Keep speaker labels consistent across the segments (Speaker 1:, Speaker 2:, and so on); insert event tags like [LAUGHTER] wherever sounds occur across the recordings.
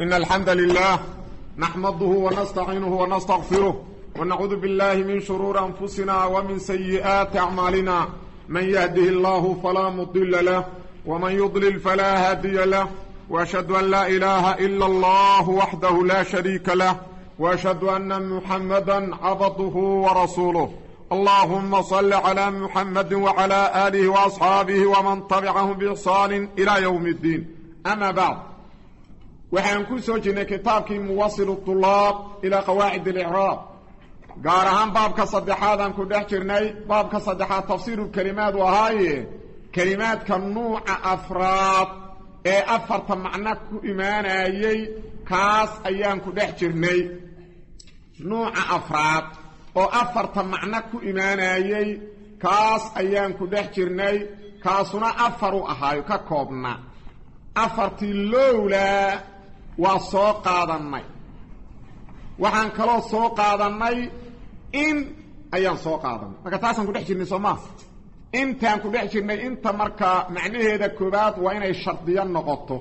Speaker 1: إن الحمد لله نحمده ونستعينه ونستغفره ونعوذ بالله من شرور أنفسنا ومن سيئات أعمالنا. من يهده الله فلا مضل له ومن يضلل فلا هادي له. وأشهد أن لا إله إلا الله وحده لا شريك له وأشهد أن محمدا عبده ورسوله. اللهم صل على محمد وعلى آله وأصحابه ومن تبعهم بإحسان إلى يوم الدين. أما بعد waxaan ku soo jirnay kitaabkii muwasilu طulaab ilaa qawaacid اlicraab gaar ahaan baabka saddexaadaan ku dhex jirnay baabka saddexaad tafsiiru kelimaad u ahaaye kelimaadka nuuca afraad ee afarta macno ku imaanayey kaas ayaan ku dhex jirnay. Nuuca afraad oo afarta macno ku imaanayey kaas ayaan ku dhex jirnay kaasuna afar u ahaayo ka koobna. Afartii lowlaa waa soo qaadannay. Waxaan kaloo soo qaadannay in ayaan soo qaadannay. Marka taasaan ku dhex jirnay soo maa intaan ku dhex jirnay inta markaa macnaheeda koobaad waa inay shardiyo noqoto.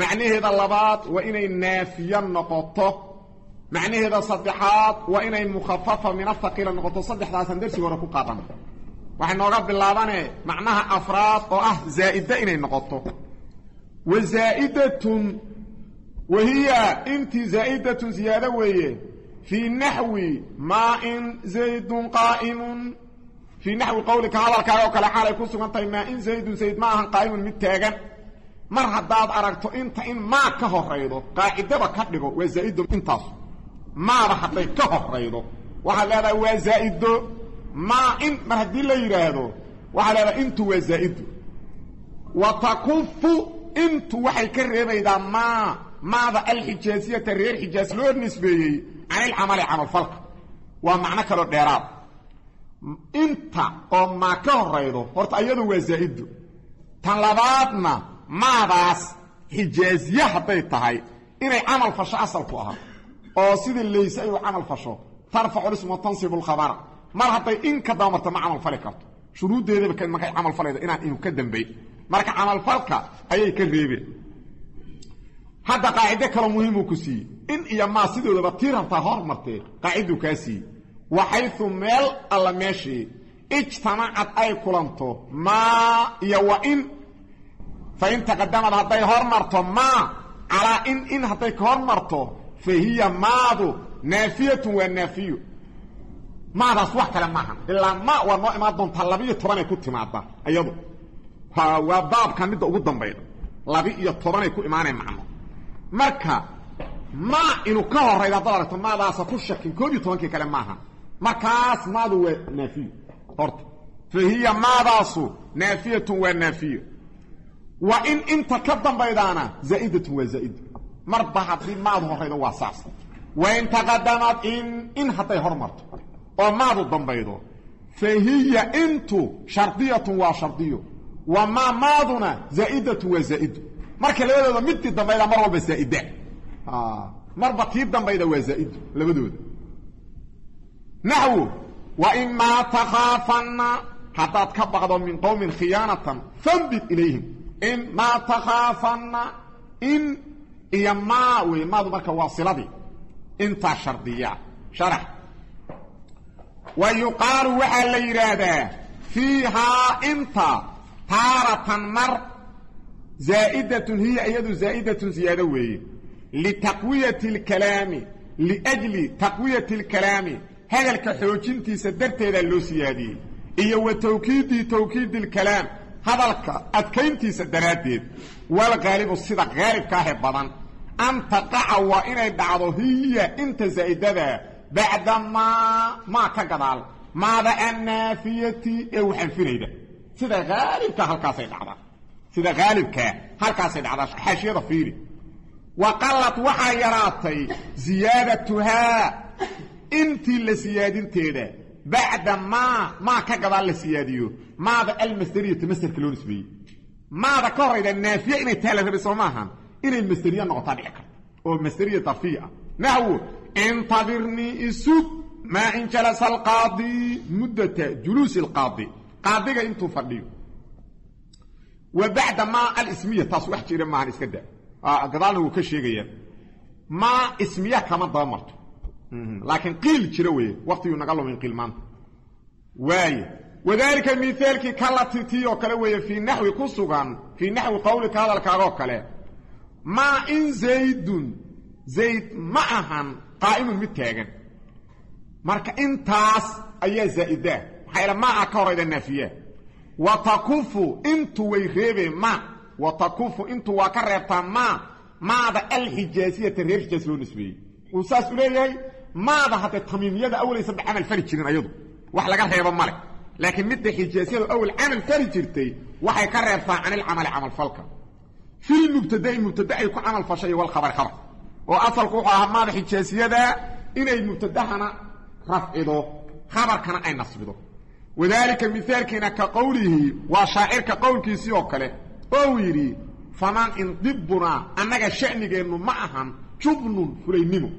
Speaker 1: Macnaheeda labaad waa inay naafiyo noqoto. Macnaheeda saddexaad waa inay mukhafafa min ahaqiila noqoto. Saddexdaasaan darsiga hore ku qaadanay. Waxay nooga bilaabane macnaha afraad oo ah zaa'ida inay noqoto. Wa zaa'idatun wa hiya intii zaa'idatun ziyaado weeye fii naxwi maa in zaydun qaa'imun fii naxwi qowlika hadalkaaga oo kale xaalay ku sugan tahay maa in zaydun zayd ma ahan qaa'imun mid taagan mar haddaad aragto inta in maa ka horaydo qaacidaba ka dhigo waa zaa'idun intaas maaba hadday ka horaydo waxaad leedahay waa zaa'ido maa in mar haddii la yidhaahdo waxaad leedahay intu waa zaa'idu wa takufu intu waxay ka reebaydaa maa maada alxijaasiyata reer xijaas loo nisbeeyey can ilcamali camalfalka waa macno kaloo dheeraad inta oo maa ka horaydo horta ayadu waa zaa'idu tan labaadna maadaas xijaaziye hadday tahay inay camal fasho asalku ahaa oo sidii layse ay u camal fasho tarfacu lisma tansibu lkhabara mar hadday in ka dabamarto ma camal fali karto shuruuddeedaba markay camal falaydo inaan inu ka dambayn marka camalfalka ayay ka reebeen hadda qaacido kaloo muhiimuu ku siiyey in iyo maa sidoodaba tii rabtaa hor martee qaaciduu kaa siiyey waxaysu meel alla meeshii. Ijtamacad ay kulanto maa iyo wa in. Fa in taqadamad hadday hor marto maa. Calaa in in hadday ka hor marto fa hiya maadu. Naafiyatun waa naafiyo maadaas wax kale maaha ilaa ma waa noo imaan doontaa labiiyo tobanay ku timaada iyadu waa baabka midda ugu dambayda. Labi-iyo tobanay ku imaanay macno marka ma inuu ka horayda haddaad aragto maadaasa ku shakin koob iyo tobankii kale maaha. Markaas maadu waa naafiyo horta. Fa hiya maadaasu naafiyatun waa naafiyo. Wa in inta ka dambaydaana zaa'idatun waa zaa'ida marba haddii maadu horaydo waa saas. Wa in taqadamad in in hadday hor marto oo maadu dambaydo. Fa hiya intu shardiyatun waa shardiyo wa maa maaduna zaa'idatun waa zaa'idu marka labadooda midtii dambayda mar walba zaa'ida marba tii dambayda waa zaa'idu labadooda. Naxwu wa imaa takhaafanna haddaad ka baqdo min qowmin khiyaanatan fambid ilayhim. In maa takhaafanna in iyo maa wey maadu marka waa siladii. Intaa shardiya sharax. Wa yuqaalu waxaa la yidhaahdaa fiihaa inta taaratan mar zaa'idatun hiya iyadu zaa'idatun ziyaado weeye litaqwiyati اlkalaami liajli taqwiyati اlkalaami hadalka xoojintiisa darteedaa loo siyaadiyey iyo wa tawkiidi tawkiidi اlkalaam hadalka adkayntiisa daraaddeed walgaalibu sida gaalibka ahee badan an taqaca waa inay dhacdo hiya inta zaa'idada bacda maa maa ka gadaal maada annaafiyati ee wax anfinayda sida haalibka halkaasay dhacdaa sida haalibkaa halkaasay dhacdaa xaashiyada fiiri. Wa qalad waxaa yaraatay ziyaadatuhaa intii la siyaadinteeda bacda maa maa ka gadaal la siyaadiyo. Maada almasderiyata masderka loo nisbeeyey. Maada ka horayda naafiye inay taa la maahan inay masderiya noqotaa dhici karta oo masderiya darfiya ah. Naxwo intadirnii isug maa in jalasa alqaadi muddata juluusi alqaadi. Qaadiga intuu fadhiyo wa bacda maa alismiya taas wax jira maahan iska da. Gadaalna wuu ka sheegaya. Maa ismiya kama daba marto laakiin qiil jira weeye waktiguu naga lumin qiil maanta. Waaye wadaalika miaalkii kalati tii oo kale weeye fii naxwi ku sugan fii naxwi qowlika hadalkaagoo kale maa in zaydun zayd ma ahan qaa'imun mid taagan. Marka intaas ayaa zaa'idaa maxaa ila maa a ka horayda naafiyaa wa takufu intu way reebeen ma. Wa takufu intu waa ka reebtaa maa maada alxijaasiyata reer xijaas loo nisbeeyey. Uu saas u leeyahay maada haddee tamiimiyada awalaysanba camal fali jirin ayadu. Wax laga reebo male laakiin midda xijaasiyadu awal camal fali jirtay waxay ka reebtaa canilcamali camalfalka fil mubtada'i mubtada ay ku camal fashay walkhabari khabar oo asalku wuxuu ahaa maada xijaasiyada inay mubtadahana rafcido khabarkana ay nasbido wadaalika mihaalkiina ka qowlihi waa shaacirka qowlkiisii oo kale ou yidhi faman indibunaa annaga sha'nigeennu ma ahan jubnun fulaynimo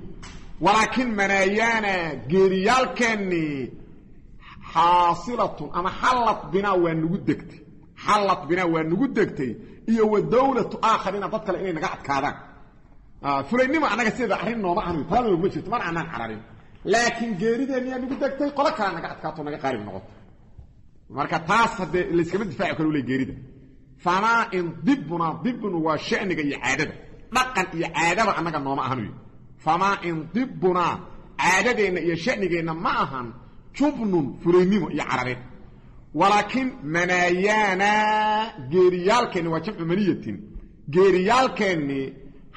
Speaker 1: walaakin manaayaana geeriyaalkeennii xaasilatun ama xallad binaa waa nugu degtay. Xallad binaa waa nugu degtay iyo wa dawlatu aakharina dad kale inay naga adkaadaan. Fulaynimo annaga sideeda arrin nooma ahnu taala nooguma jirto mana anaan cararin. Laakiin geerideenniyaa nugu degtay qolo kale naga adkaato naga qaalib noqoto marka taas haddee layskama difaaci karo le geerida. Famaa in dibunaa dibnu waa shaniga iyo caadada. Dhaqan iyo caadaba annaga nooma ahanu famaa in dibunaa caadadeenna iyo shanigeenna ma ahan jubnun fulaynimo iyo carareed. Walaakiin manaayaanaa geeriyaalkeenni waa jamcu maniyatin. Geeriyaalkeenni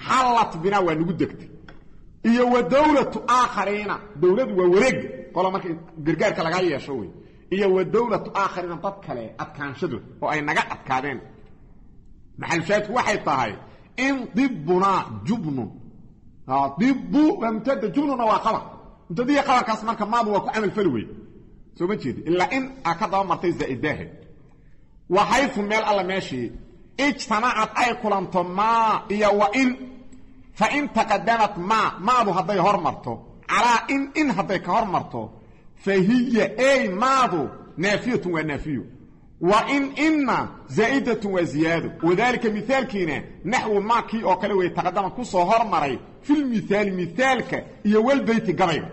Speaker 1: xallat binaa waa nagu degtay. Iyo wa dawlatu aakhariina dawladu waa wareega qola marka gargaarka lagaa yeesho wey iyo wa dawlatu aakhariina dad kale adkaanshadood oo ay naga adkaadeen. Maxalushaahidku waxay tahay in dibunaa jubnun. Dibu waa jubnunna waa qabar mubtadihii qabarkaas marka maadu waa ku camal fali wey soo ma jeedi ilaa in aa ka daba martay zaa'idaahe wa xayfu meel alla meeshii ijtamacad ay kulanto maa iyo wa in fa in taqadamat maa maadu hadday hor marto calaa in in hadday ka hor marto fa hiya ey maadu naafiyatun waa naafiyo wa in inna zaa'idatun waa ziyaado wadaalika mihaalkiina naxwu maa kii oo kale wey taqadama ku soo hormaray filmihaali mihaalka iyo walbeyti gabayga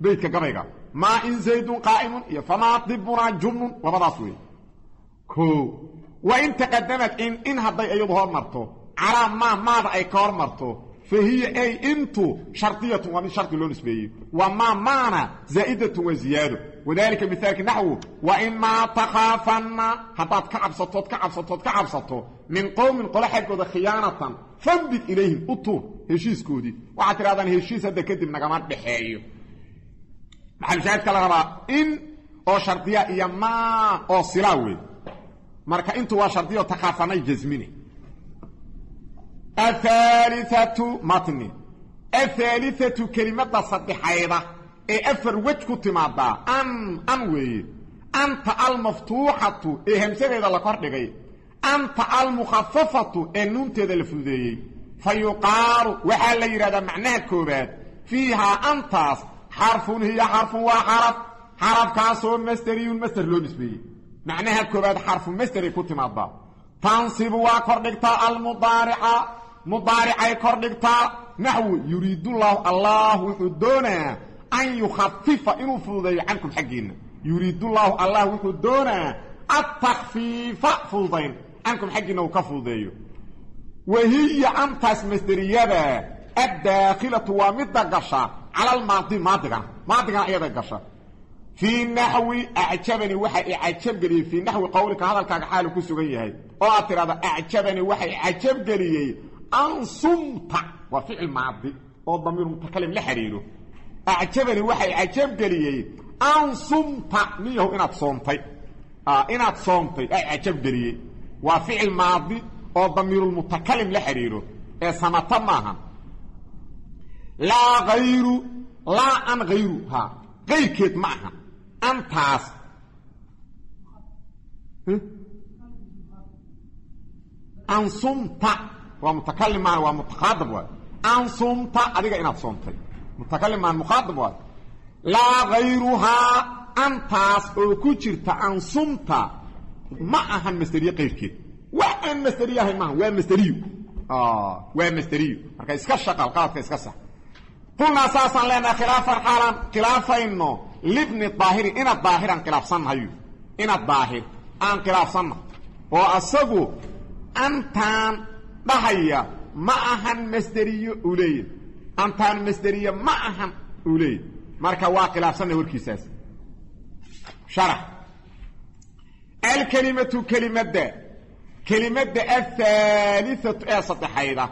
Speaker 1: beytka gabayga maa in zaydun qaa'imun iyo famaa dibunaa jumnun labadaas wey o wa in taqadamad in in hadday iyadu hor marto calaa maa maada ay ka hor marto fa hiya ay intu shardiyatun waa mid shardi loo nisbeeyey wa maa maana zaa'idatun waa ziyaado wadaalika mihaalki naxwu wa imaa takhaafanna haddaad ka cabsatood ka cabsatood ka cabsato min qowmin qolo xaggooda khiyaanatan fambid ilayhim u tuur heshiiskoodii waxaad tidhahdaan heshiis hadda kadib nagama dhexeeyo maxalushaahidka la rabaa? In oo shardiya iyo maa oo silaa wey marka intu waa shardiyo ahaaliatu matni ahaaliatu kelimada saddexayda ee afar wej ku timaadaa an an weeye anta almaftuuxatu ee hamsadeeda la kor dhigay anta almukhafafatu ee nuunteeda la fududeeyey fa yuqaalu waxaa la yidhahdaa macnaha koobaad fiihaa antaas xarfun hiya xarfun waa xaraf xarafkaasoo masderiyun masder loo nisbeeyey macnaha koobaad xarfu masderay ku timaadaa tansibu waa kor dhigtaa almudaarica mudaaricay kor dhigtaa naxwu yuriidullahu allah wuxuu doonaa an yukhafifa inuu fududeeyo cankum xaggiinna. Yuriidullahu allah wuxuu doonaa atakfiifa fududayn cankum xaggiinna uu ka fududeeyo. Wa hiya antaas masderiyada addaakhilatu waa midda gasha cala almaadi maadigana maadigana iyada gasha. Fii naxwi acjabani waxa icajabgeliyey fii naxwi qowlika hadalkaaga xaalu ku sugan yahay oo aad tidhahda acjabani waxa icajabgeliyey ansumta waa ficil maadi oo damiir mutakalim la xidhiidho acjabani waxa icajabgeliyey ansumta niyahu inaad soontay. Inaad soontay a icajabgeliyey waa ficil maadi oo damiirulmutakalim la xidhiidho ee samata maaha. Laa ayru laa an hayru ha. Qayrkeed ma aha antaas ansumta waa mutakalim maan waa mutaqaadab waay ansumta adiga inaad soontay. Mutakalim maan waay laa hayruhaa antaas oo ku jirta ansumta ma ahan masderiye qayrkeed. Wax aan masderiye ahayn maaha waa masderiyo waa masderiyo marka iska shaqal qaladka iska sax. Qulnaa saasaan leenaha khilaafan xaalaan khilaafayno libni daahiri inaad daahir aan khilaafsannahayo inaad daahir aan khilaafsanna. Oo asagu antaan dhahaya ma ahan masderiyo uu leeyahy antaan masderiye ma ahan uu leeyahy marka waa khilaafsanna warkiisaas sharax. Alkelimatu kelimadda kelimadda ahaaliatu ee saddexayda.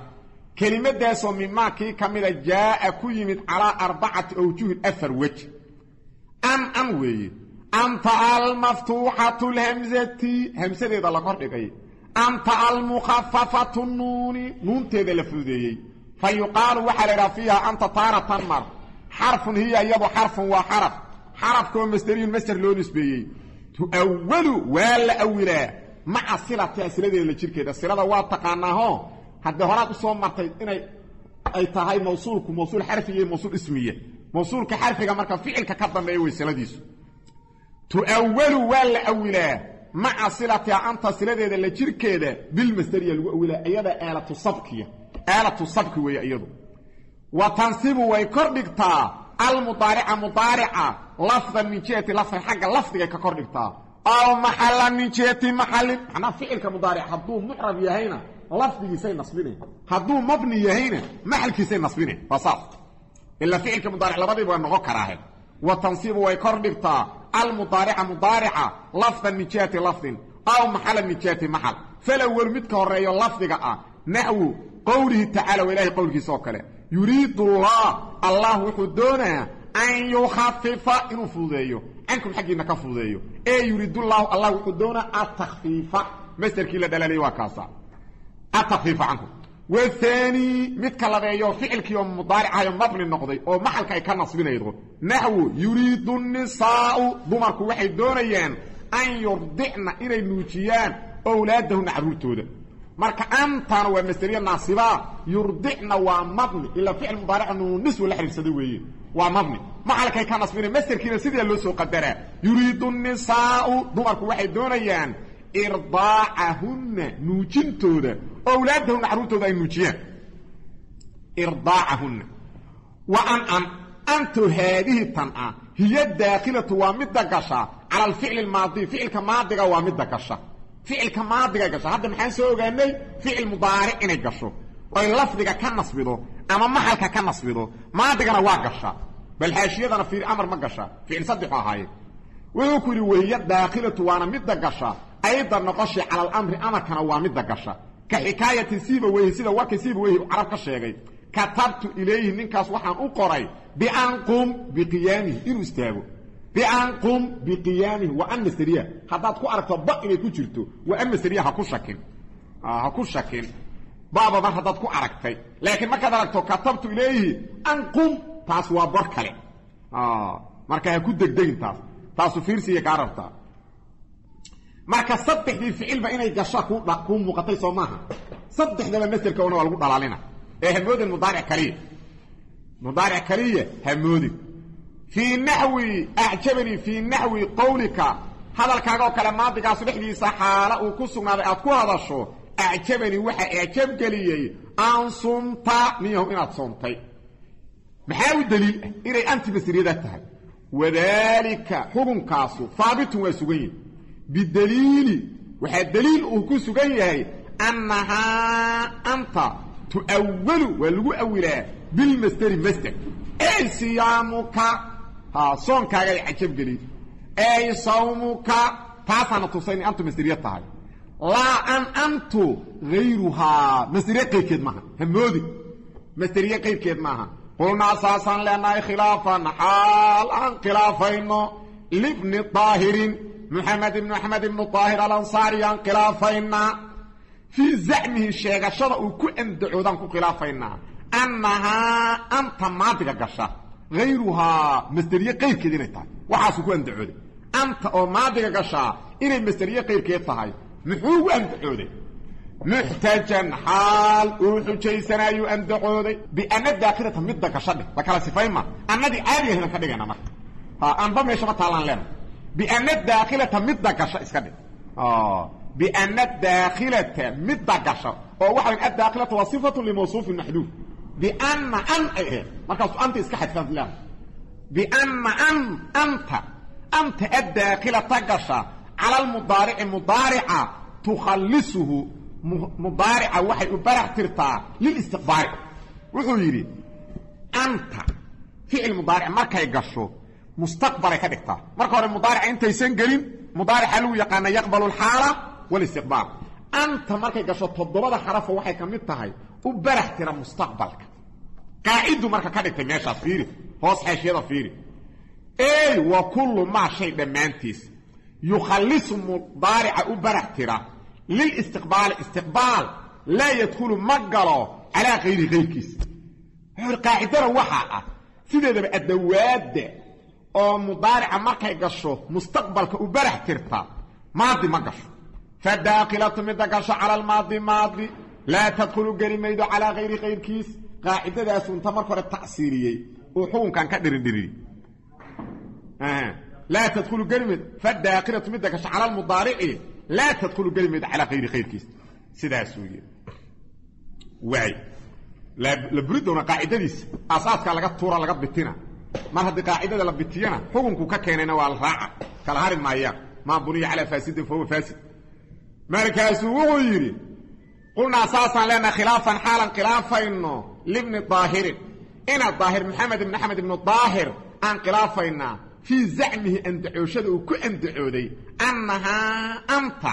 Speaker 1: Kelimadaasoo mimaa kii ka mida jaaa ku yimid calaa arbacati awjuhin afar wej an an weeye anta almaftuuxatu lhamzati hamsadeeda la kordhigay anta almukhafafatu nuuni nuunteeda la fududeeyey fa yuqaalu waxaa la idhaha fiiha anta taaratan mar xarfun hiya iyadu xarfun waa xaraf xarafkaoo masderiyun masder loo nisbeeyey tu'awalu waa la awilaa maca silatiha siladeeda la jirkeeda silada waa taqaanaaho haddee horaad u soo martay inay ay tahay mawsuulku mawsuul xarfiya iyo mawsuul ismiya mawsuulka xarfiga marka ficilka ka dambeeya way siladiisu tu'awalu waa la awilaa maca silatiha anta siladeeda la jirkeeda bilmasderiya lagu awilaa iyada aalatu sabkiya. Aalatu sabki weeye iyadu. Wa tansibu way kor dhigtaa almudaarica mudaarica lafdan min jihati lafdan xagga lafdigay ka kor dhigtaa. Aw maxalan min jihati maxalin macnaa ficilka mudaaric hadduu mucrab yahayna lafdigiisay nasbinayn hadduu mabni yahayna maxalkiisay nasbinayn waa saas. Ilaa ficilka mudaaric labadiiba waa noqon karaahe. Wa tansibu way kor almudaarica mudaarica lafdan min jihati lafdin aw maxalan min jihati maxal falawel midka horeeyo lafdiga ah naxwu qowlihi tacala waa ilahay qowlkiisa oo kale. Yuriidu allah allah wuxuu doonayaa an yukhafifa inuu fududeeyo cankum xaggiina ka fududeeyo. Ee yuriidullahu allah wuxuu doonaa atakfiifa masderkii la dhalaalay waa kaasa. Atakfiifa wathani midka labeeyo ficilkii oo mudaaricayo mabni noqday oo maxalka ay ka nasbinaydo naxwu yuriidu nisaau dumarku waxay doonayaan an yurdicna inay nuujiyaan owlaadahuna carruurtooda marka antana waa masderiya naasibaa yurdicna waa mabni ilaa ficil mudaarica nuuniswa la xidhiirsaday weeye. Waa mabni. Maxalkay ka nasbina masderkiina sidaa loo soo qadaraa. Yuriidu nisaau dumarku waxay doonayaan irdaacahunna nuujintooda owlaadahunna carruurtooda ay nuujiyaan. Irdaacahunna. Wa an an antu haadihi tan ah hiya daakhilatu waa midda gasha. Cala alficli almaadi ficilka maadiga waa midda gasha. Ficilka maadigay gasha hadda maxaan soo ogaanay? Ficil mudaaric inay gasho. Oy lafdiga ka nasbido ama maxalka ka nasbido maadigana waa gasha. Bal xaashiyadana fiir amar ma gasha ficil saddexu ahaaye wuxuu ku yidhi wahiya daakhilatu waana midda gasha ayda noqoshi cala alamri amarkana waa midda gasha ka xikaayati siiba weyhi sida warka siiba weyhi carab ka sheegay. Katabtu ilayhi ninkaas waxaan u qoray bian qum biqiyaamihi inuu istaago. Bian qum biqiyaamihi wa an masderiya haddaad ku aragto ba inay ku jirto wa an masderiya ha ku shakin. Ha ku shakin. Baba mar haddaad ku aragtay. Laakiin markaad aragto katabtu ilayhi an qum taas waa bor kale. Marka ha ku degdegin taas. Taasu fiirsiya kaa rabtaa marka saddexdii ficilba inay gasha kuu muuqatay soo maaha. Saddexdaba masderka una waa lagu dhalaalina. Ee hamoodin mudaaric kaliya mudaaric kaliya hamoodin. Fii naxwi acjabanii fii naxwi qowlika hadalkaaga oo kale maadigaasu dhexdiisa xaala uu ku sugnaaday aad ku hadasho acjabanii waxaa ecjabgeliyey an sumta niyahu inaad soontay maxaa u daliil ah? Inay anti masriyada tahay. Wadaalika xukunkaasu haabitun waa sugan yihi bidaliili. Waxaa daliil uu ku sugan yahay annahaa anta tu'awalu waa lagu awilaa bilmasderi masder ey siyaamuka ha soonkaaga ay cajabgelin ey sawmuka taasaana tusayn antu masderiya tahay. Laa an antu hayruhaa masderiye qayrkeed maaha hamoodin masderiye qayrkeed maaha. Qulnaa saasaan leenahay khilaafan xaal aan khilaafayno libni daahirin moxamed ibnu axmed ibnu daahir alansaari aan khilaafaynaa. Fii zacmihi sheegashada uu ku andacoodaan ku khilaafaynaa. Annahaa anta maadiga gasha hayruhaa masderiye qayrkeed inay tahay. Waxaasuu ku andacooday anta oo maadiga gashaa inay masderiye qayrkeed tahay. Muxuu ugu andacooday muxtajan xaal uu xujaysanayuu andacooday bianna daakilata midda gasha dheh. La kala sifayma annadii caadigahedan ka dhigayna marka. Anba meesha ma taallaan leena bianna daakilata midda gasha iska dhig bianna daakilata midda gasha oo waxa addaakilata waa sifatu limawsuufin maxduuf bianna an ay ahayd markaasu anta iska xadfaan la bianna an anta anta addaakilata gasha cala almudaarici mudaarica tukhallisuhu mudaarica waxay u barax tirtaa lilistiqbaali wuxuu yidhi anta ficil mudaaric markay gasho mustaqbalay ka dhigtaa. Marka hore mudaarica intaysan gelin mudaarica lagu yaqaana yaqbalu alxaala walistiqbaal anta markay gasho toddobada xarafo waxay ka mid tahay u barax tira mustaqbalka. Qaacidu marka ka dhigtay meeshaas fiiri hoos xeeshiyada fiiri. Ey wa kullu maa shay dhammaantiis. Yukhallisu mudaarica u barax tira lilistiqbaali istiqbaal laa yadkhulu ma galo calaa kayri kayrkiisa qaacidana waxaa ah sideedaba adawaadda oo mudaarica markay gasho mustaqbalka u barax tirta. Maadi ma gasho. Fadaakilatu midda gasho cala almaadi maadi. Laa tadkhulu geli maydo calaa kayri kayrkiis qaacidadaasu inta marka hore uu xukunkan ka dhiridhiri. Laa tadkhulu geli maydo fadaakilatu midda gasho cala almudaarici. Laa tadkhulu geli maydo calaa kayri kayrkiis sidaasuu yidhi waay laburidowna qaacidadiisa asaaskaa laga tuura laga bitina mar haddii qaacidada la bitiyana xukunku ka keenayna waa la raaca. Kala hari maayaan maa buniya calaa faasidin fahuwa faasid. Markaasuu wuxuu yidhi qulnaa saasaan leenahay khilaafan xaalan khilaafayno libni daahirin ina daahir maxamed ibn axmed ibnu daahir aan khilaafaynaa fii zacmihi andacooshada uu ku andacooday annahaa anta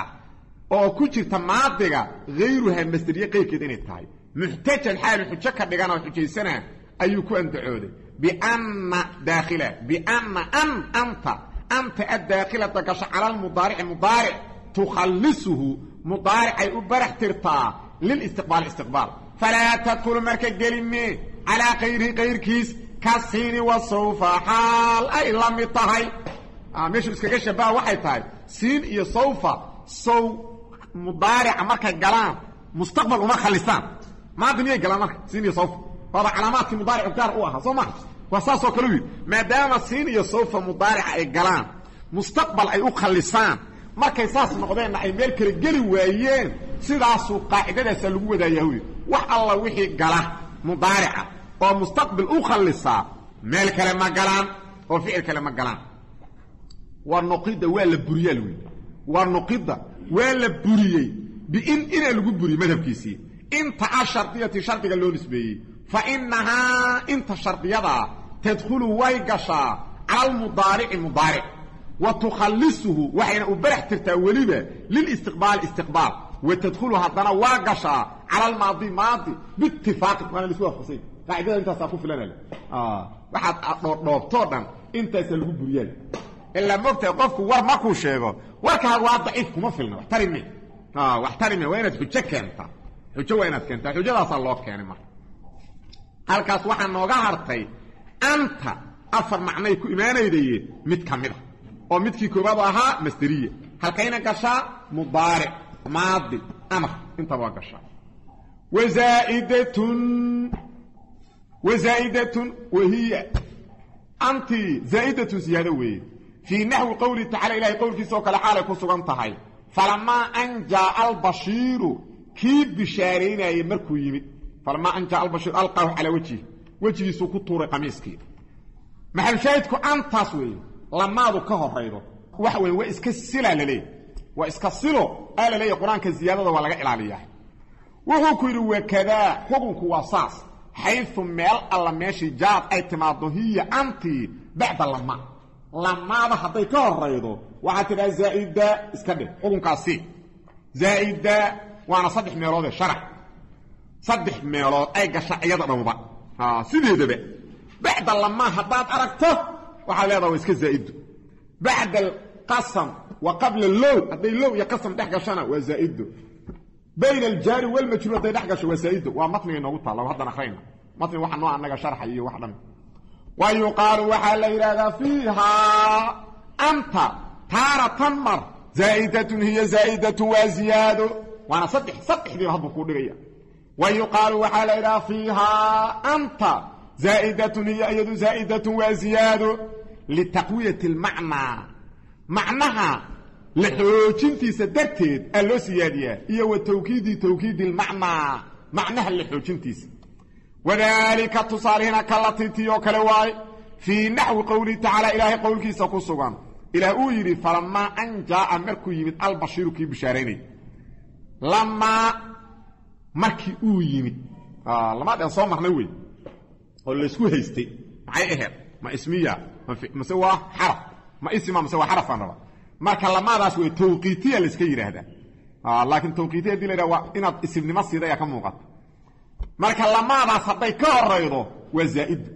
Speaker 1: oo ku jirta maadiga hayruhaa masderiye qayrkeed inay tahay. Muxtajan xaalu xujo ka dhigan oo xujaysana ayuu ku andacooday bianna daakhila bianna an anta anta addaakhilata gasho cala almudaarici mudaaric tukhallisuhu mudaaricay u barax tirtaa lilistiqbaal istiqbaal falaa tadkhulu marka geline calaa kayrihi kayrkiis ka siini wa sawfa xaal ay la mid tahay meeshuu iskaga shabaha waxay tahay siin iyo sawfa sow mudaarica markay galaan mustaqbal uma khalisaan maadi miyay galaan marka siin iyo sawfa waaba calaamaadkii mudaaricu gaar u ahaa soo maha waa saasoo kale u yidhi maadaama siin iyo sawfa mudaarica ay galaan mustaqbal ay u khalisaan markay saas noqdeenna ay meel kale geli waayeen sidaasuu qaacidadaasaa lagu wadaayaa wy wax alla wixii gala mudaarica oo mustaqbil u khallisaa meel kale ma galaan oo ficil kale ma galaan. Waa nuqidda waa la buriyaa lwy waa nuqidda waa la buriyey biin inaa lagu buriyey madhabkiisii. Inta a shardiga loo nisbeeyey fa inahaa inta shardiyadaa tadkhulu way gashaa cala almudaarici mudaaric wa tukhallisuhu waxayna u barax tirtaa weliba lilistiqbaali istiqbaal wa tadkhulu haddana waa gashaa cala almaadi maadi biitifaaqin waana la isku waafaqsay qaacidada intaasaa ku filanale waxaad dhoobtoo dhan intaasaa lagu buriyaay ilaa mogtahay qofku war markuu sheego warkaaga waa daciif kuma filna wax tari me wax tari me waa inaad xujo keentaa xujo waa inaad keentaa xujadaasaa loo keenay marka halkaas waxaa nooga hartay anta afar macnay ku imaanaydaye mid ka mid a oo midkii koobaad ahaa masderiya halkayna gashaa mudaaric maadi amar. Intaba waa gashaa. Wazaa'idatun wazaa'idatun wahiya. Anti zaa'idatun siyaado weeye. Fii naxwi qowlihi tacala ilahay qowlkiisa oo kale xaalay ku sugan tahay. Falamaa an jaaa albashiiru kii bishaaraynayey markuu yimid falamaa an jaaa albashiiru alqaahu calaa wejhi wejigiisuu ku tuuray qamiiskii. Maxalushaahidku antaas weeye? Lamaadu ka horaydo waxa weeye waa iska silaa laleeyahy waa iska silo. Aa laleeyahy qur'aanka ziyaadada waa laga ilaaliyaa. Wuxuu ku yidhi wakadaa xukunku waa saas. Xayu meel alla meeshii jaad ay timaado hiya antii bacda lama. Lamaada hadday ka horaydo waxaad tidhaha zaa'ida iska dheh xukunkaasi. Zaa'ida waana saddex meeloodee sharax saddex meelood ay gasha iyada dhanba sideedaba bacda lama haddaad aragto waxaad leedaha waa iska zaa'idu bacda alqasam wa qabla low hadday low iyo qasam dhex gashana waa zaa'ido bayna aljaari walmajruur hadday dhex gasho waa zaa'ido waa matniga inoogu taalla haddan akhrayna matniga waxa noo annaga sharxa iyo wax dhan. Wa waxaa la yidhaahdaa fiihaa anta taaratan mar zaa'idatun hiya zaa'idatun waa ziyaado. Waana saddex saddexdiiba hadduu kuu dhigaya yuqaalu waxaa la yidhahaa fiihaa anta zaa'idatun hiya iyadu zaa'idatun waa ziyaado litaqwiyati almacnaa macnaha la xoojintiisa darteed aa loo siyaadiyaa iyo wa tawkiidi tawkiidi almacnaa macnaha la xoojintiisa wadaalika tusaalihina kalatintiyo kale waaye fii naxwi qowlihi tacaala ilaahay qowlkiisa ku sugan ilaah uu yidhi falamaa an markuu yimid albashiiru kii bishaaraynay markii uu yimid lamaad aan soo marnay wey oo laysku haystay maxay aheed ma ismiya mase waa xaraf ma isma mase waa xarafaan raba. Marka lamaadaas wey tawqiitiya layska yidhaahdaa laakiin tawqiitiya haddii la waa inaad isimnimo siida ayaa ka muuqata marka lamaadaas hadday ka horaydo waa zaa'idu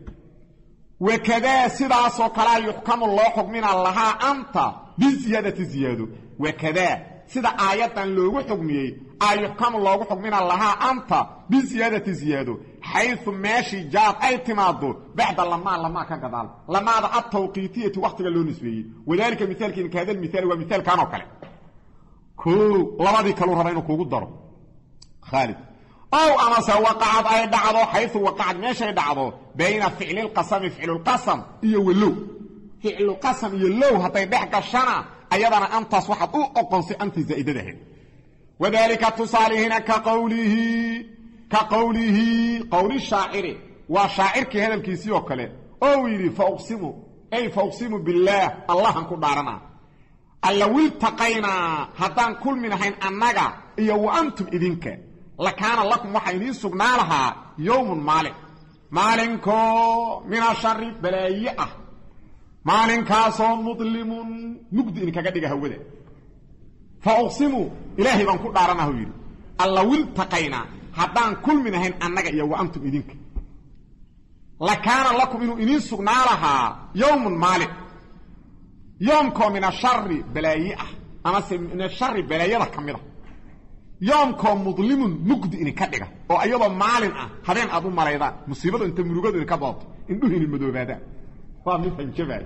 Speaker 1: wakadaa sidaasoo kalea yuxkamu loo xukmina lahaa anta biziyaadati ziyaado wakadaa sida aayaddan loogu xukmiyey a yuxkamu loogu xukmina lahaa anta biziyaadati ziyaado xayu meeshii jaad ay timaado bacda lamaa lamaa ka gadaal lamaada atawqiitiyati wakhtiga loo nisbeeyey. Wadaalika miaalkiin kahada miaal waa miaalkan oo kale. O labadii kaluu raba kugu daro. Khaalid. Ow amase waqacad ay dhacdo xayu waqacad meeshay dhacdo bayna ficlilqasami ficlulqasam iyo walow ficluqasam iyo low hadday dhex gashana ayadana antaas waxaad u oqonsay antii zaa'idadahayd wadaalika tusaalihina ka qowlihi ka qowlihi qowli shaaciri. Waa shaacirkii hadalkiisii oo kale ou yidhi fauqsimu ay fauqsimu billaah allahan ku dhaarana alla wiltaqaynaa haddaan kulminahayn annaga iyo wa antum idinka. Lakaana lakum waxaa idiin sugnaa lahaa yowmun maalin. Maalinkoo mina shari balaaye ah maalinkaasoo mudlimun mugdi idinkaga dhiga hawada fa uqsimu ilaahay baan ku dhaaranahu yidhi. Alla wiltaqaynaa haddaan kulminahayn annaga iyo wa antum idinka. Lakaana lakum inuu idiin sugnaa lahaa yowmun maalin. Yoomkoo min ashari balaaye ah amase min ashari balaayada ka mid a yoomkoo mudlimun mugdi idinka dhiga oo iyadoo maalin ah habeen aad u malaydaan musiibadu inta murugadu idinka booto indhuhu idin madoobaadaan waa mid hanjabaay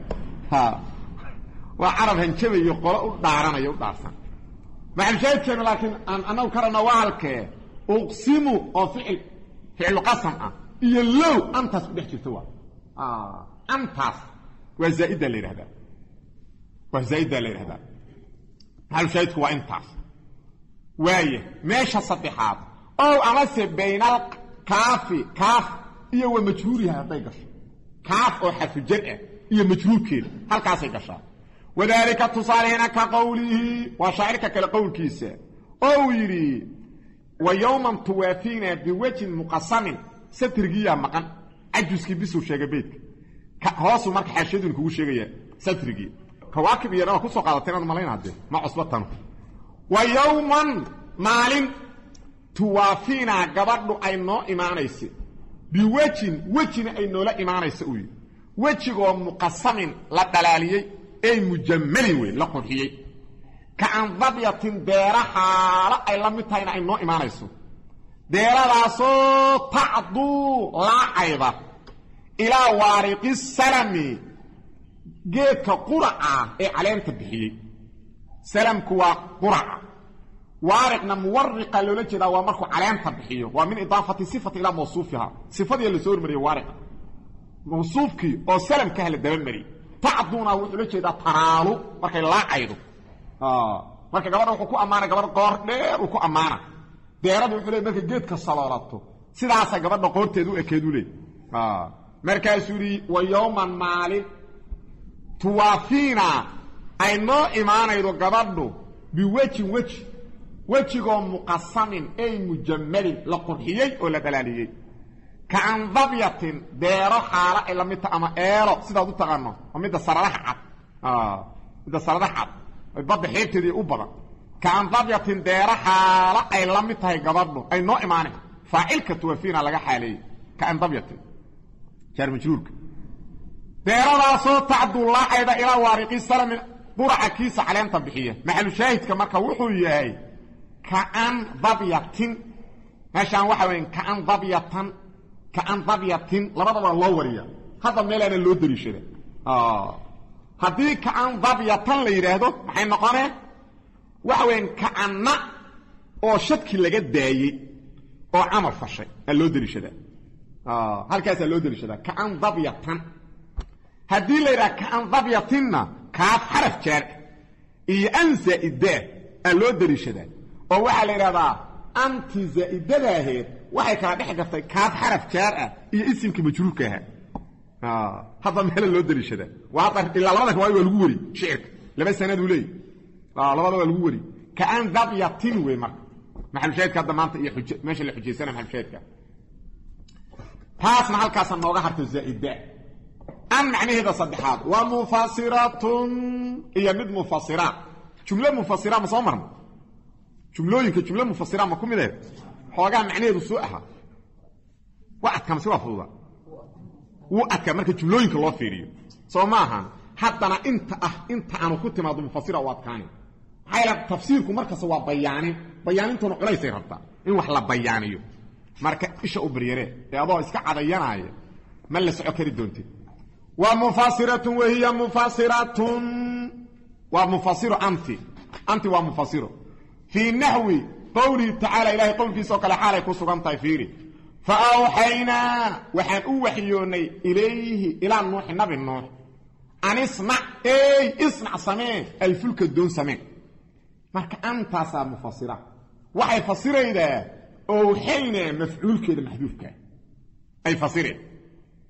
Speaker 1: [LAUGHS] waa carab hanjabayo qolo u dhaaranayo u dhaarsan. Maxalshaahidkeenu laakiin aan anagu ka rabna waa halkee? Uqsimu oo ficil ficlu qasam ah. Iyo low antaas ku dhex jirto waa. Antaas. Waa zaaiddaa la yidhahdaa waa zaa'iddaa la yidhahdaa maxalushaahidku waa intaas. Waaya meesha saddexaad ow amase baynal kaafi kaaf iyo wa majhuuriha hadday gasho kaaf oo xarfujar ah iyo majhuurkeeda halkaasay gashaa wadaalika tusaalihina ka qowlihi waa shaacirka kale qowlkiisa ou yidhi wa yowman tuwaafiina biwejhin muqasamin. Satrigiiyaa maqan. Cajuskii bisuu sheegay beydka hoosuu marka xaashiyadun kugu sheegaya satrigii. Kawaakib iyana waa ku soo qaadateen aad malayn haddee ma cusba tanu. Wa yowman maalin tuwaafiinaa gabadhu ay noo imaanaysa biwejin wejina ay noola imaanaysa uu yidhi wejigoo muqasamin la dhalaaliyey ey mujammalin wey la qurxiyey ka andabyatin deera xaalo ay la mid tahayna ay noo imaanayso deeradaasoo tacduu laacayda ilaa waariqi salami geedka quraca ee caleenta bixiyey salamku waa quraca waariqna muwariqa loola jeedaa waa markuu caleenta bixiyo. Waa min idaafati sifati ilaa mawsuufiha. Sifadii la soo hormariyey waariqa mawsuufkii oo salamkaha la dabamariyey tacduna wuxuu la jeedaa tanaalu markay laacaydo. Marka gabadha wuxuu ku ammaana gabadh qoor dheer uu ku ammaana. Deeradu wuxuu leey markay geedka saloolato sidaasa gabadha qoorteeda u ekeedu leey markaasuu yidhi wa yowman maalin tuwaafiina ay noo imaanaydo gabadhu biwejin weji wejigoo muqasamin ey mujammalin la qurxiyey oo la dhalaaliyey. Ka andabyatin deero xaalo ay la mid taha ama eelo sidaad u taqaano oo midda saradaha cad. Midda saradaha cad. Badda xeebteedii u badan. Ka andabyatin deero xaalo ay la mid tahay gabadhu. Ay noo imaaneen faacilka tuwafiina laga xaaleeyey. Ka andabyatin jaar majruurka. Deeradaasoo tacduu laacayda ilaa waariqi salami quraca kiisa caleenta bixiya. Maxalu shaahidka marka wuxuu yahay kaan dabyatin meeshaan waxa weya kaan dabyatan kaan dabyatin labadaba loo wariya. Hadda meelaana loo dariishada haddii kaan dabyatan la yidhaahdo maxay noqonee? Waxa weya kaanna oo shadki laga daayey oo camal fashay aa loo dariishadaa halkaasaa loo dariishadaa kaan dabyatan haddii la yidhaha kaan dabyatinna kaaf xaraf jaar iyo an zaa'idaa aa loo dariishadaa oo waxaa la yidhahdaa anti zaa'idadaaheed waxay kala dhex gartay kaaf xaraf jaar ah iyo isimka majruurka ahaa. Hadda meela loo daliishadaa waa hadda ilaa labada riwaayo waa lagu weri shicirka. Laba sanaduu leey labada waa lagu weri kaan dabyatin wey marka. Maxalushaahidka hadda maanta iyo meesha la xujaysana maxalushaahidka taasna halkaasa nooga harto zaa'ida. An macnaheeda saddexaad waa mufasiratun iyo mid mufasiraat jumlo mufasira ma jumlooyinka jumlo mufasira ma ku mid ahed xoogaa macnaheedu suu ahaa. Waa adkaa mase waa fududa? Wuu adkaa marka jumlooyinka loo fiiriyo. Soo ma ahan haddana inta ah inta aanu ku timaado mufasira u adkaani. Maxaa yaele tafsiirku markasta waa bayaanin bayaanintuna culaysay rabtaa in wax la bayaaniyo. Marka isha u baryaree ee adoo iska cadayanaaya ma la soco kari doontid waa mufasiratun wahiya mufasiratun waa mufasiro anti anti waa mufasiro fii naxwi qowlihi tacaala ilahay qowlkiisaoo kale xaalay ku sugan tahay fiiri. Fa awxaynaa waxaan u waxyoonnay ilayhi ilaa nuuxi nabi nuux. An isnac ey isnac samee alfulka doon samee marka antaasaa mufasira waxay fasiraydaa owxaynaa mafcuulkeeda maxduufkaa ay fasireen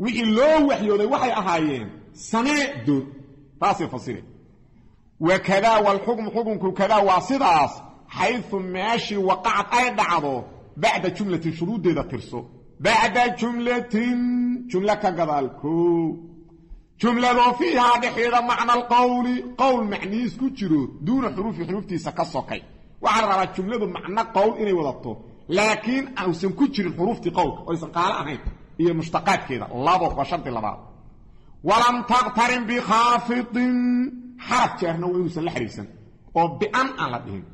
Speaker 1: wixii loo waxyooday waxay ahaayeen samee doon. Taasay fasireen wakadaa walxukmu xukunku kadaa waa xayu meeshii waqacad ay dhacdo bacda jumlatin shuruuddeeda tirso bacda jumlatin jumlo ka gadaal koo jumladoo fiihaa dhexeeda macna alqowli qowl macnihiis ku jiro duuna xuruufi xuruuftiisa ka sokay waxaa la rabaa jumladu macno qowl inay wadato laakiin ausan ku jirin xuruuftii qowlka oysan qaalo ahayn iyo mushtaqaadkeeda labo waa shardi labaad walam taqtarin bikhaafidin xaraf jeerna waa inuusan la xariirsan oo bian aan la dhihin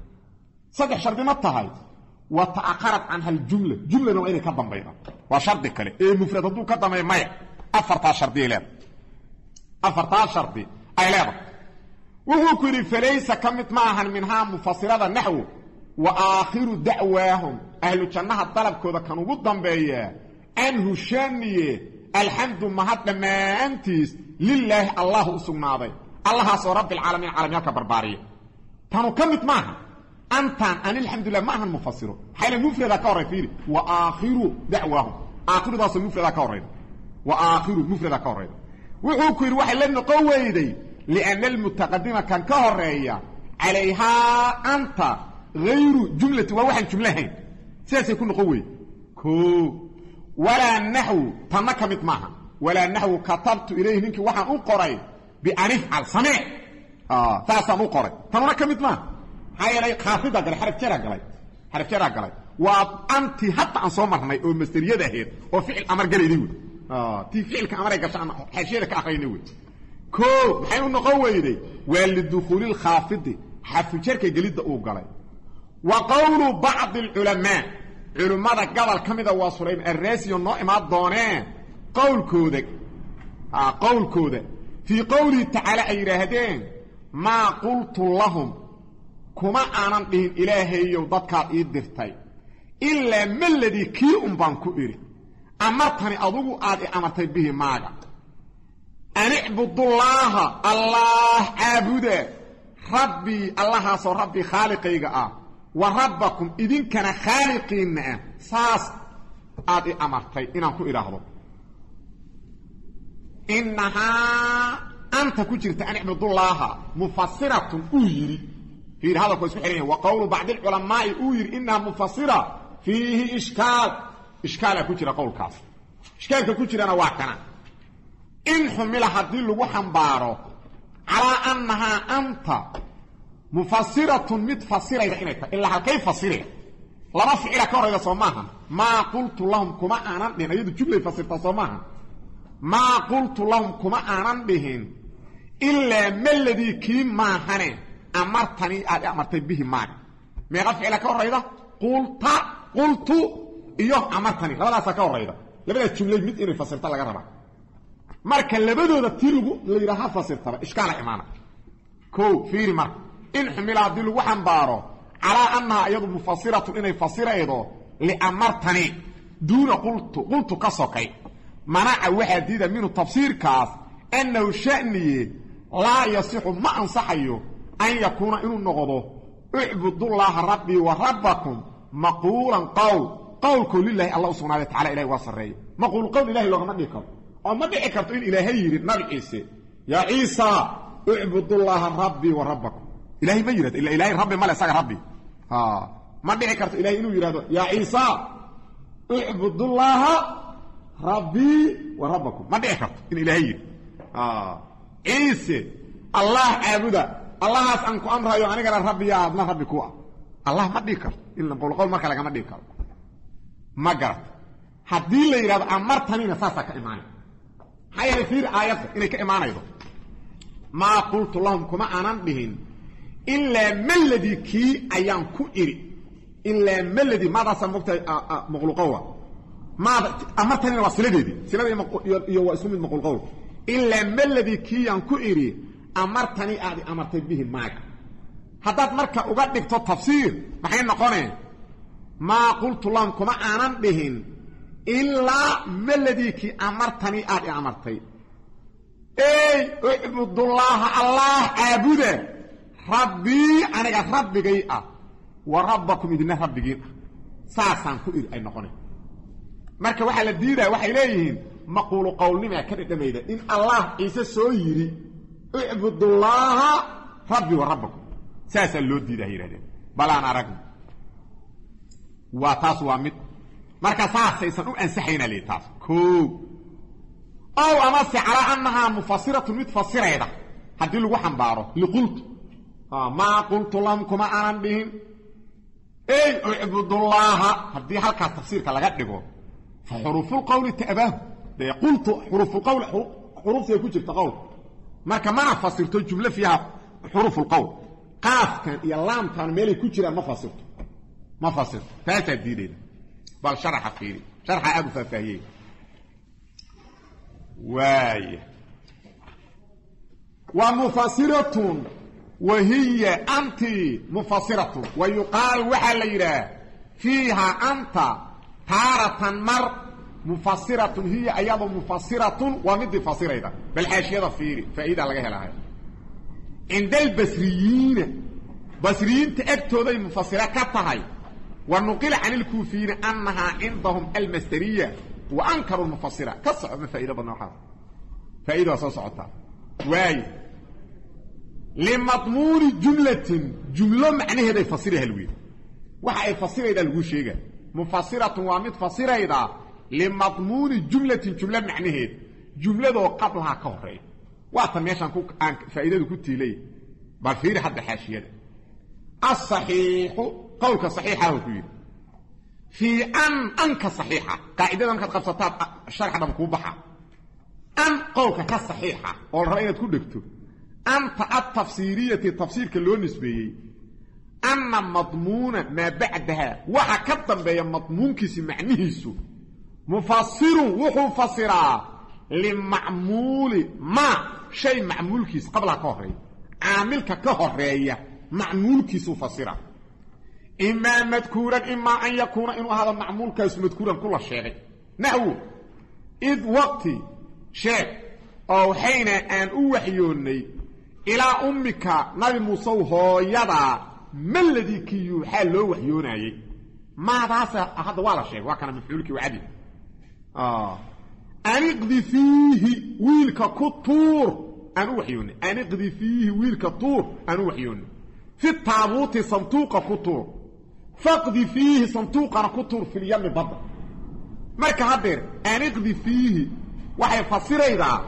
Speaker 1: saddex shardi ma tahay. Wa ta'akharat canha aljumla jumlana waa inay ka dambayda waa shardi kale. Ee mufrad hadduu ka dambeeya maya. Afartaa shardiay leedahay. Afartaa shardi ay leedahay. Wuxuu ku yidhi falaysa ka mid ma ahan minhaa mufasirada naxwo wa aakhiru dacwaahum ahlu jannaha dalabkooda kan ugu dambeeyaa anhu shaaniye alxamdu mahad dhammaantiis lilaahi allah u sugnaaday. Allahaasoo rabbialcaalamiin caalamyaalka barbaariya tanu ka mid maaha antan an alxamdulilah ma ahan mufasiro maxayla mufradaa ka horray fiiri wa aakhiru dacwaahum aakhirudaasoo mufradaa ka horrayda wa aakhiru mufradaa ka horrayda wuxuu ku yidhi waxay la noqon weyday lianna almutaqadima kan ka horreeya calayhaa anta hayru jumlati waa waxaan jumlahayn sidaasay ku noqon weyde o walaa naxwu tanna ka mid maaha walaa naxwu katabtu ilayhi ninkii waxaan u qoray bianifcal samee saasaan u qoray tanuna ka mid maaha maxaa yeelay galay xaraf jaraa galay xaraf jaraa galay. Waa anti hadda aan soo marnay oo masteriyada ahayd oo ficil amar galayday wey tii ficilka amaray gashaan xashiyada ka akrayna wey o maxay u noqon weyday? Waa lidukhuuli lkhaafidi xafujarka gelidda uu galay. Wa qowlu bacdi alculamaa culimmada gobol ka mida waa sulaym arrasiyo noo imaan doonee qowlkooda qowlkooda. Fii qowlihi tacaala ay yidhaahdeen maa qultu lahum kuma aanan dhihin ilaahayow dadkaad ii dirtay. Ilaa maladii kii un baan ku idhi amartani adugu aad i amartay bihi maaga. An icbudullaaha allaah caabuda. Rabbii allahaasoo rabbii khaaliqayga ah. Wa rabbakum idinkana khaaliqiinna ah. Saas aad i amartay inaan ku idhaahdo. Innahaa anta ku jirta an icbudullaaha mufasiratun uu yidhi fiiri hadalku wa isku xidhan yahin wa qowlu bacdi alculamaa'i uu yidhi innaha mufasira fiihi ishkaal. Ishkaalaa ku jira qowlkaas. Ishkaalka ku jirana waa kana. In xumila haddii lagu xambaaro calaa annahaa anta mufasiratun mid fasirayda inay tahay ilaa halkay fasire laba ficila ka horayda soo maaha maa qultu lahum kuma aanan dhihin ayadu jumlay fasirtaa soo maaha maa qultu lahum kuma aanan dhihin ilaa maladii kii maahane amartanii aad amartay bihi maaga meeqa ficila ka horayda qulta qultu iyo amartani. Labadaasaa ka horayda labadaas jumlay mid inay fasirta laga rabaa. Marka labadooda tirigu la yidhaha fasirtaba ishkaala imaana. O fiiri marka in xumila haddii lagu xambaaro calaa annahaa iyadu mufasiratun inay fasiraydo liamartani duuna qultu qultu ka sokay. Manaca waxaa diida minhu tafsiirkaas annahu shaniye laa yasixu ma ansaxayo an yakuuna inuu noqdo ucbudullaaha rabbii wa rabbakum maquulan qowl qowlkoo lilahi alla u sugnaaday tacala ilahi waa sarreeya maquul qowl ilahi loogama dhigi karo oo ma dhici karto in ilaahay yidhi nabi ciise yaa ciisa icbudullaaha rabbii wa rabbakum ilahay ma yidhahdo ila ilahay rabbi male isaga rabbi ma dhici karto ilahay inuu yidhahdo yaa ciisa icbudullaaha rabbii wa rabbakum ma dhici karto in ilaahay yidhi ciise allah allahaas aan ku amrayo anigana rabbiya adna rabbi ku ah. Allah ma dhigi karto. In qowlqowl marka lagama dhigi karo. Ma garato haddii la yidhahdo amartanina saasaa ka imaanay. Maxaa yeelay fiir aayadda inay ka imaanaydo. Maa qultu lahum kuma aanan dhihin. Ilaa maladii kii ayaan ku idhi. Ilaa maladii maadaasaa mogtahay maqluqowa maada amartanina waa siladeedii. Silada iyo waa isku mid maqluqowl ilaa maladii kiiyaan ku idhi amartanii aadi amartay bihi maaga haddaad marka uga dhigto tafsiir maxay noqoneen? Maa qultu lahum kuma aanan dhihin ilaa maladii kii amartanii aad i amartay. Ey icbudullaaha allah caabuda! Rabbii aniga rabbigay ah wa rabbakum idina rabbigiin ah. Saasaan ku iri ay noqoneen. Marka waxaa la diidaya waxay leeyihiin maquulu qowlnimaa ka dhedhamayda in allah ciise soo yidhi icbudullaaha rabbi wa rabbakum. Saasaa loo diida hay yihahdeen balaan aragno waa taas waa mid. Marka saasaysan u ansaxayna li taas. O ow amase calaa annahaa mufasiratun mid fasirayda haddii lagu xambaaro liqultu. Maa qultu lahum kuma aanan dhihin. Ey icbudullaaha haddii halkaas tafsiirka laga dhigo fa xuruufulqowli ta'baahu. Dee qultu xuruufulqowl xuruuftiay ku jirta qowl marka mana fasirto jumlo fiiha xuruufulqowl qaafkan iyo laamkan meelay ku jiraan ma fasirto. Ma fasirto. Taasaa diidayda bal sharaxa fiiri. Sharaxa aada u faahfaahiyey. Wa mufasiratun wa hiya anti mufasiratun wa yuqaal waxaa la anta taaratan mar mufasiratun hiya ayado mufasiratun waa midii fasirayda bal xaashiyada fiiri faa'iida laga helahay. Cinda albasriyiina basriyiinta agtooday mufasira ka tahay. Wa nuqila can ilkuufiyiina annahaa cindahum almasderiya wa ankaru lmufasira ka soco ma faa'ido badna waxaas faa'iida waa soo socotaa waayo limadmuuni jumlatin jumlo macnaheeday fasira halweyn waxa ay fasiraydaa laguu sheega mufasiratun waa mid limadmuuni jumlatin jumlo macnaheed jumladoo qablahaa ka horreeya waatan meeshaan aan faa'iidadu ku tiilay bal fiiri hadda xaashiyada asaxiixu qowlka saxiixahu ku yidhi fii an anka saxiixa qaacidada markaad qabsataad sharxa dhaba kuu baxa an qowlka ka saxiixa oo la raba inaad ku dhegto anta atafsiiriyati tafsiirka loo nisbeeyey anna madmuuna maa bacdaha waxa ka dambeeya madmuunkiisi macnihiisu mufasirun wuxuu fasiraa limacmuuli ma shay macmuulkiisa qablaha ka horreeya caamilka ka horreeya macmuulkiisuu fasira imaa madkuuran imaa an yakuuna inuu ahaado macmuulkaasu madkuuran kula sheegay. Naxwo id waqti sheeg oo waxayna aan u waxyoonnay ilaa ummika nabi muusew hooyadaa maladii kii yuuxaa loo waxyoonayey maadaasa hadda waa la sheegay waa kana mafcuulkii wacadi aniqdi fiihi wiilka ku tuur. Aan u aniqdi fiihi wiilka tuur. Aan u fi taabuuti santuuqa ku tuur. Faqdi fiihi santuuqana ku tuur filyami badda marka haddeer aniqdi fiihi waxay fasiraydaa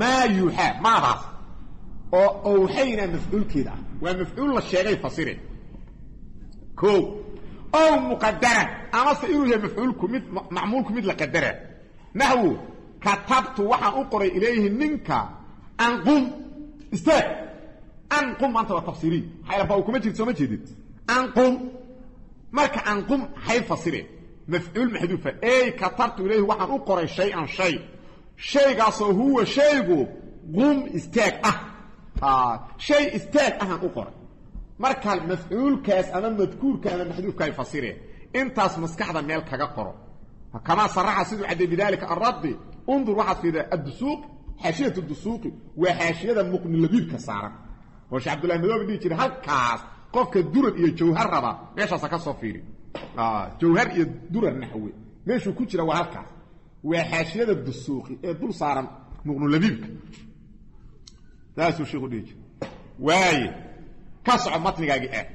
Speaker 1: maa yuuxaa maadaas oo owxaynaa mafcuulkeeda ah waa mafcuul la sheegay fasire. O ow muqadaran amase inuu yahay mafcuulku mid macmuulku mid la qadara naxwo katabtu waxaan u qoray ilayhi ninka anqum istaag anqum maanta waa tafsiiriy xaylafaa kuma jirto soo ma jeedid anqum marka anqum hay fasireen mafcuul maxduufa ey katabtu ilayhi waxaan u qoray shay-an shay shaygaasoo huwa shaygu qum istaag ah shay istaag ahaan u qoray marka mafcuulkaas ama madkuurka ama maxduufka ay fasireen intaas maskaxda meel kaga qoro kamaa saraxa siduu cadday bidaalika arabbi undur waxaad fiidaa addusuuq xaashiyat dusuuqi waa xaashiyada muqnilabiibka saaran. Oo shee cabdullahi madoobe dhihi jiray halkaas qofka duran iyo jawhar raba meeshaasa ka soo fiiri. Jawhar iyo durar naxwe meeshuu ku jira waa halkaas. Waa xaashiyada dusuuqi ee dul saaran muqnulabiibka saasuu sheikhu dhihi jira waaye ka soco matnigaagii ah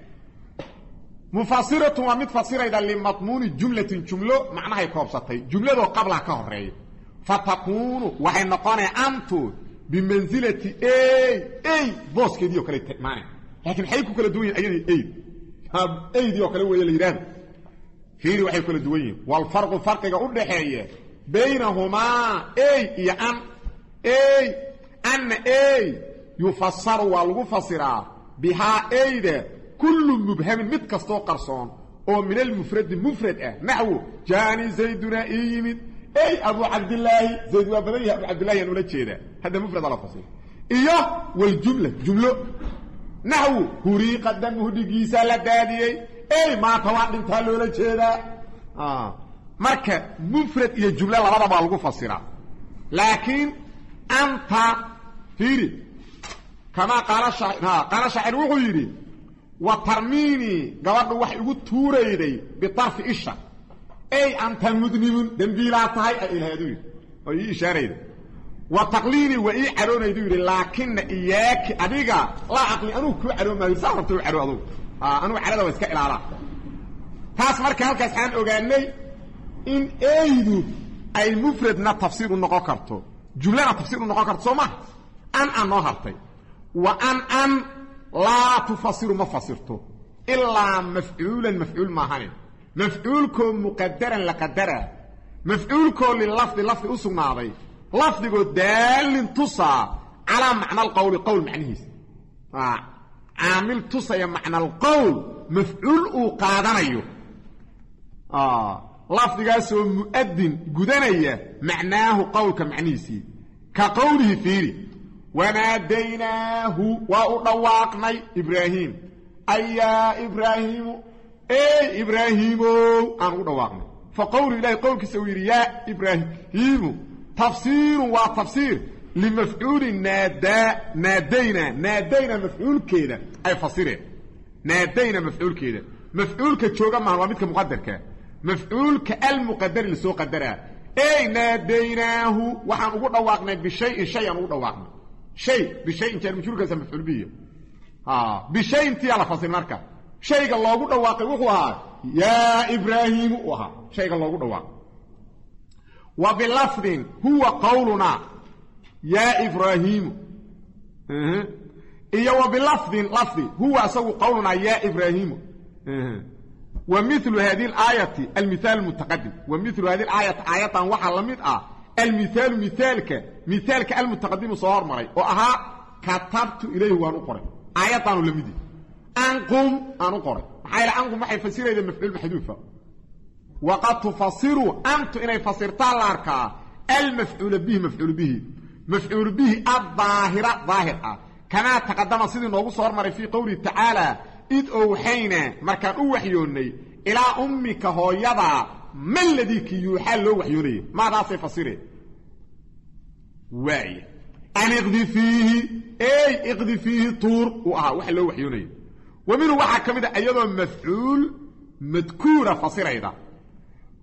Speaker 1: mufasiratun waa mid fasirayda limadmuuni jumlatin jumlo macnahay koobsatay jumladoo qablaha ka horreeya fatakuunu waxay noqonaya antu bimansilati ey booskeedii o kale maana laakiin maxay ku kala duwan yihiin ayadii eyd eydii oo kale weeye la yidhahdo fiiri waxay kala duwan yihiin walfarqu farqiga u dhaxeeya baynahumaa ey iyo an fasiraa bihaa eyda kullu mubhamin mid kastoo qarsoon oo min almufradi mufrad ah. Naxwu jaani zayduna ii yimid. Ey abu cabdilaahi zayd waa badan yahay abu cabdillahi aan ula jeedaa hadda mufrada la fasiro iyo waljumla jumlo. Naxwu huriiqa damuhu dhigiisaa la daadiyey. Ey maanta waa dhintaa loola jeedaa marka mufrad iyo jumlo labadabaa lagu fasiraa. Laakiin anta fiiri kamaa qaala shaacir wuxuu yidhi wa tarmiinii gabadhu wax igu tuurayday biarfi isha. Ey anta mudnibun dembiilaa tahay ay ilahaadu yidhi. Oo ii ishaarayda. Wa taqliinii waa ii caroonaydu yidhi laakina iyaaki adiga laa caqli anugu kuu caroon maayo saa rabta u caro adugu. Anugu carada waa iska ilaalaa taas marka halkaas aan ogaanay in eydu ay mufradna tafsiir u noqon karto jumlana tafsiir u noqon karto soo maha an an noo hartay wa an an laa tufasiru ma fasirto. Ilaa mafcuulan mafcuul maahane mafcuulkoo muqadaran la qadara mafcuulkoo lilafdi lafdi u sugnaaday. Lafdigoo daalin tusaa calaa macna alqowli qowl macnihiisa caamil tusaya macna alqowl mafcuul uu qaadanayo. Lafdigaasoo mu'adin gudanaya macnaahu qowlka macnihiisii. Ka qowlihi fiiri wanaadaynaahu waa u dhawaaqnay ibraahiim ayaa ibraahiimu ey ibraahiimow aan ugu dhawaaqnay fa qowlu ilahi qowlkiisa uu yidhi yaa ibraahiimu tafsiirun waa tafsiir limafcuuli naadaa naadayna naadayna mafcuulkeeda ay fasireen naadayna mafcuulkeeda mafcuulka jooga maaha waa midka muqadarkaa mafcuulka almuqadari la soo qadaraa ey naadaynaahu waxaan ugu dhawaaqnay bishayin shay aan ugu dhawaaqnay shay bishayin jaar majhuulkaasa mafcuul biya bishayntiyaa la fasir marka. Shayga loogu dhawaaqay wuxuu ahaa yaa ibraahiimu u ahaa. Shayga loogu dhawaaqay. Wa bilafdin huwa qawlunaa yaa ibraahiimu iyo wa bilafdin lafdi huwa asagu qawlunaa yaa ibraahiimu wa milu hadi aayati almihaal mutaqadim wa milu hadi aayati aayaddan waxaa la mid ah almihaalu mihaalka mihaalka almutaqadimu soo hormaray oo ahaa katabtu ilayhi waan u qoray aayaddaanu la midi anqum aan u qoray maxaa yaele anqum waxay fasirayda mafcuul maxduufa waqad tufasiru antu inay fasirtaan la arkaa almafcuula bihi mafcuul bihi mafcuul bihi addaahira daahir ah kamaa taqadama sidii noogu soo hormaray fii qowlihi tacaala id owxayna markaan u waxyoonnay ilaa ummika hooyadaa ma ladii ki yuuxaa loo waxyoonaya maadaasay fasireen waaya an iqdi fiihi ey iqdi fiihi tuur uu ahaa waxa loo waxyoonaya wa minhu waxaa ka mid a iyadoo mafcuul madkuura fasirayda.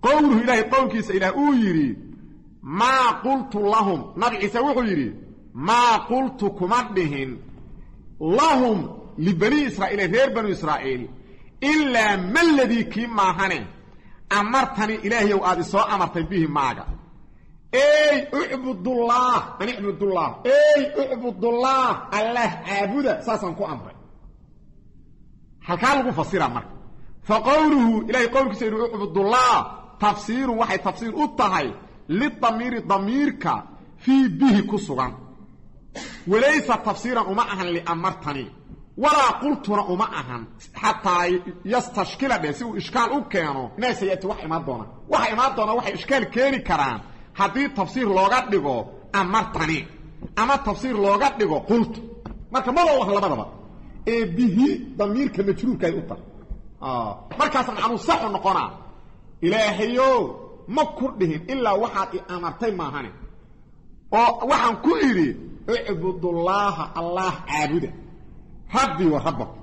Speaker 1: Qowluhu ilaahay qowlkiisa ilaah uu yidhi maa qultu lahum nabi ciise wuxuu yidhi maa qultu kuma dhihin lahum libani israa'iil reer banu israa'iil ilaa ma ladii kii maahane amartani ilaahayow aad isoo amartay bihi maaga. Ey ucbudullaah an icbudullaah ey ucbudullaah allah caabuda saasaan ku amray. Halkaa lagu fasira marka. Fa qowluhu ilaahay qowlkiisa yidhi ucbudullaah tafsiirun waxay tafsiir u tahay lidamiiri damiirka fii bihi ku sugan. Walaysa tafsiiran uma ahan liamartani walaa qultuna uma ahan. Xataa yastashkila dheh si uu ishkaal u keeno naasa yati wax imaan doona. Waxa imaan doona waxay ishkaal keeni karaan. Haddii tafsiir looga dhigo amartani ama tafsiir looga dhigo qultu marka maba ah labadaba. Ee bihi damiirka majruurkaay u tahay markaas macnuu saxu noqonaa ilaahayo ma ku dhihin ilaa waxaad i amartay maahane oo waxaan ku idhi icbudullaaha allaah caabuda rabbi wa rabbakum.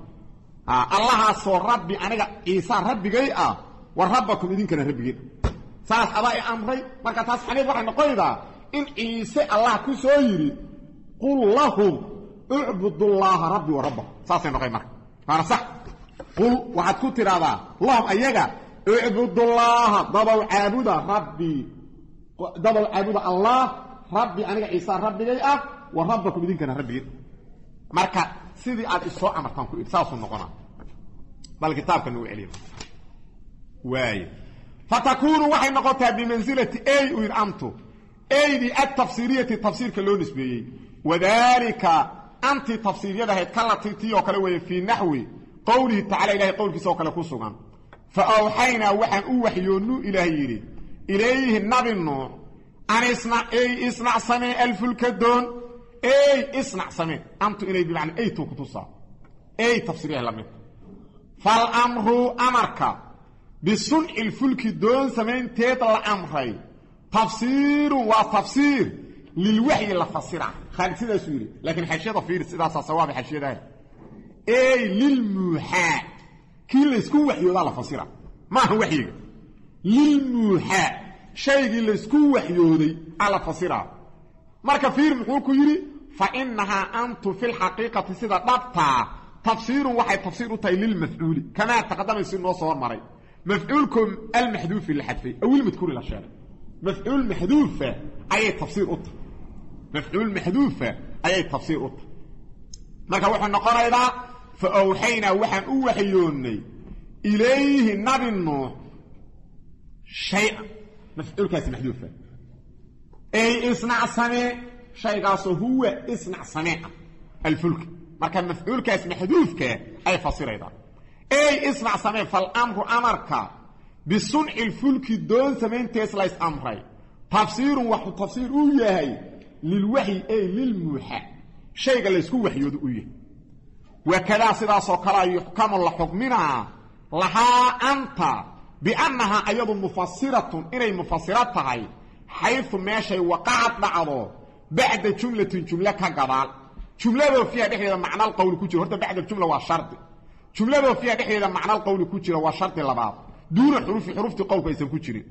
Speaker 1: Allahaasoo rabbi aniga ciisa rabbigay ah wa rabbakum idinkana rabbigiin saas adaa i amray marka taas xaniif waxay noqonaydaa in ciise allah ku soo yidhi qul lahum ucbudullaaha rabbi wa rabbakum. Saasay noqon marka. Waana sax. Qul waxaad ku tidhahdaa lahum ayaga ucbudullaaha dabow caabuda rabbii dabow caabuda allah rabbi aniga ciisa rabbigay ah wa rabbakum idinkana rabbigiin marka sidii aad isoo amartaan ku saasuu noqonaa. Bal kitaabka nagu celiya waaye fatakuunu waxay noqotaa bimansilati ey u yidhi amtu eydii atafsiiriyati tafsiirka loo nisbeeyey. Wadaalika anti tafsiiryadahayd kalati tii oo kale weeye fii naxwi qowlihi tacala ilahay qowlkiisa oo kale ku sugan. Fa awxaynaa waxaan u waxyoonnuu ilaah yidhi ilayhi nabi nuux an isnac ey isnac samee alfulka doon ey isnac samee. Amtu inay bimacnaa eytuu ku tusaa. Ey tafsiiryahay la mid. Falamru amarka. Bisunci lfulki doon samaynteed la amray. Tafsiirun waa tafsiir. Lilwaxyi la fasira. Khaalid sidaasuu yidhi. Laakiin xashiyada fiiri sidaasaa sawaaba xashiyadaha ey lilmuuxaa kii laysku waxyoodaa la fasira. Maaha waxyiga. Lilmuuxaa shaygii laysku waxyooday aa la fasiraa marka fiir muxuu ku yidhi fa inahaa antu fi lxaqiiqati sida dhabtaa tafsiirun waxay tafsiir u tahay lilmafcuuli kamaa taqadamay si noo soo hormaray mafcuulko almaxduufi la xadfay awil madkuuri la sheegay mafcuul maxduufa ayay tafsiir u tahay mafcuul maxduufa ayay tafsiir u tahay marka wuxuu noqonaydaa fa awxaynaa waxaan u waxyoonnay ilayhi nabi nuux shay-an mafcuulkaasi maxduufa shaygaasoo huwa isnac samee ah alfulka marka mafcuulkaas maxduufka ay fasiraydaa ey isnac samee falamru amarka. Bisunci lfulki doon samayntees lays amray tafsiirun waxuu tafsiir u yahay lilwaxyi ey lilmuuxa. Shayga laysku waxyoodo u yahay. Wakadaa sidaasoo kalea yuxkamu la xukminaa lahaa anta biannahaa ayadu mufasiratun inay mufasiro tahay xaysu meeshay waqacad dhacdo bacda jumlatin jumle ka gadaal jumladoo fiiha dhexdeeda macnal qowli ku jiro horta bacda jumla waa shardi jumladoo fiiha dhexdeeda macnal qowli ku jira waa shardi labaad duuna xuruufi xuruuftii qowlku aysan ku jirin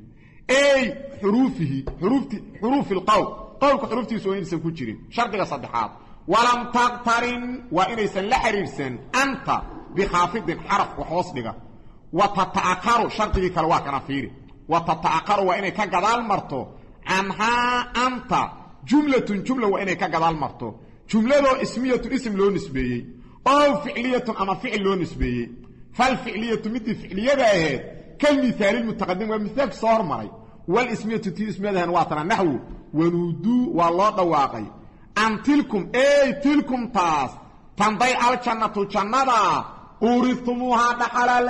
Speaker 1: ey xuruufihi xuruufti xuruufi lqowl qowlka xuruuftiisu waa inaysan ku jirin shardiga saddexaad walam taqtarin waa inaysan la xiriirsan anta bikhaafidin xaraf wax hoos dhiga wa tata'akaru ka gadaal marto jumlatun jumla waa inay ka gadaal marto. Jumladoo ismiyatun ism loo nisbeeyey. Ow ficliyatun ama ficil loo nisbeeyey. Falficliyatu midii ficliyada aheed kalmihaali mutaqadim waa mihaalki soo hormaray. Walismiyatu tii ismiyadahan waa tana naxwu. Wanuuduu waa loo dhawaaqay. An tilkum ey tilkum taas tanday aljannatu jannada uuristumuuhaa dhaxalaa